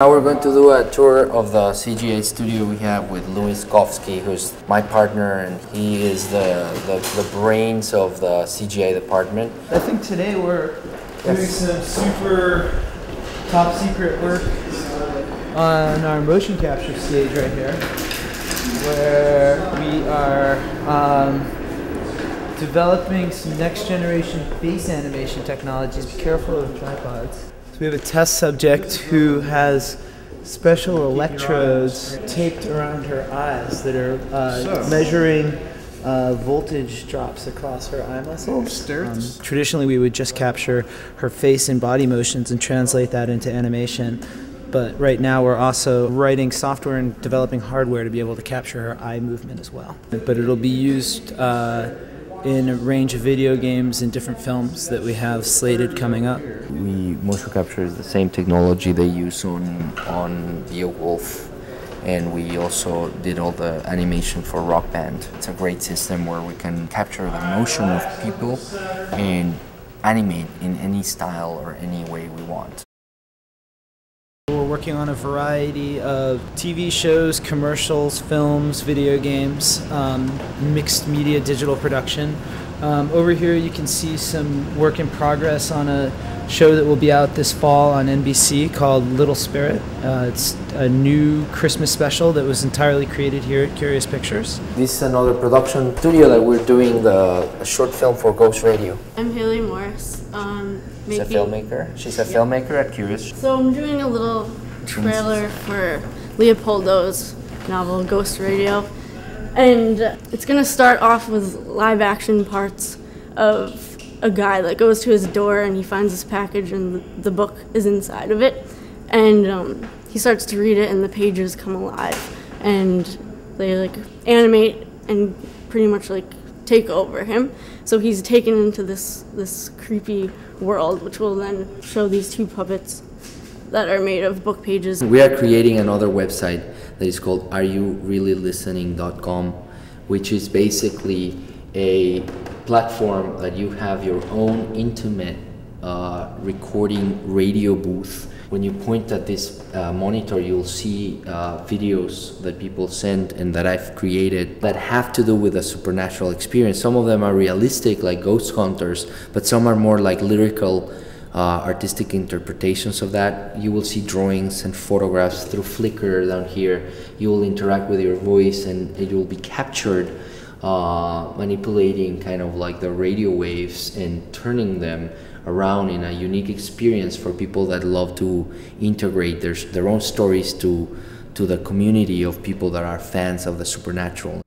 Now we're going to do a tour of the CGA studio we have with Louis Kovsky, who's my partner, and he is the, the, the brains of the CGA department. I think today we're doing some super top secret work on our motion capture stage right here, where we are um, developing some next generation face animation technologies. Be careful of tripods. So we have a test subject who has special electrodes taped around her eyes that are uh, measuring uh, voltage drops across her eye muscles. Um, traditionally, we would just capture her face and body motions and translate that into animation. But right now, we're also writing software and developing hardware to be able to capture her eye movement as well. But it'll be used uh, in a range of video games and different films that we have slated coming up. We motion capture is the same technology they use on on Beowulf, and we also did all the animation for Rock Band. It's a great system where we can capture the motion of people and animate in any style or any way we want. We're working on a variety of TV shows, commercials, films, video games, um, mixed media digital production. Um, over here you can see some work in progress on a show that will be out this fall on NBC called Little Spirit. Uh, it's a new Christmas special that was entirely created here at Curious Pictures. This is another production studio that we're doing the a short film for Ghost Radio. I'm Haley Morris. Um, She's a filmmaker. She's a filmmaker at Curious. So I'm doing a little trailer for Leopoldo's novel Ghost Radio, and it's gonna start off with live action parts of a guy that goes to his door and he finds this package and the book is inside of it, and um, he starts to read it and the pages come alive and they like animate and pretty much like take over him. So he's taken into this this creepy world, which will then show these two puppets that are made of book pages. We are creating another website that is called areyoureallylistening.com, which is basically a platform that you have your own intimate uh, recording radio booth. When you point at this uh, monitor, you'll see uh, videos that people send and that I've created that have to do with a supernatural experience. Some of them are realistic, like Ghost Hunters, but some are more like lyrical. Uh, artistic interpretations of that. You will see drawings and photographs through Flickr down here. You will interact with your voice and it will be captured uh, manipulating kind of like the radio waves and turning them around in a unique experience for people that love to integrate their, their own stories to, to the community of people that are fans of the supernatural.